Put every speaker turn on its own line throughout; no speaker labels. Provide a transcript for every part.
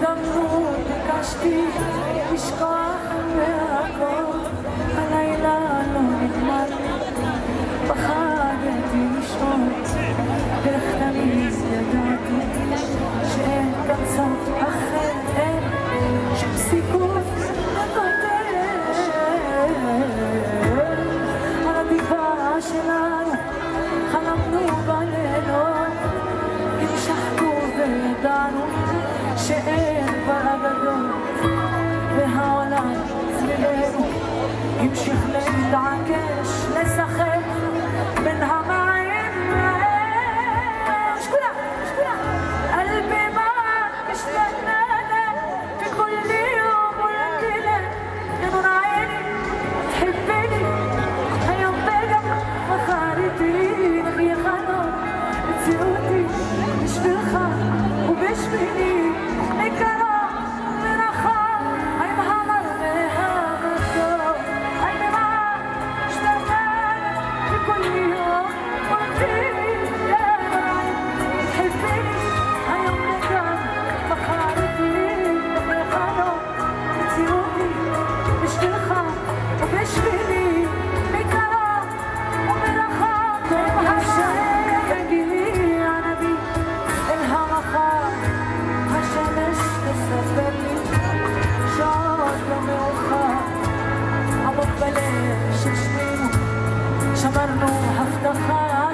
הזדמנות ביקשתי לשכוח מהכל, הלילה לא נגמר, פחדתי לשהות, דרך תמיד ידעתי שאין סוף אחרת, אין שום סיכוי שלנו חלמנו שאין הגדול והעולם סביבנו המשיך להתעקש, לשחק בין ה...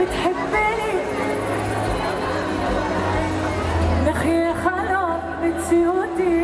بتحبني. نخية خلق بتسيوتي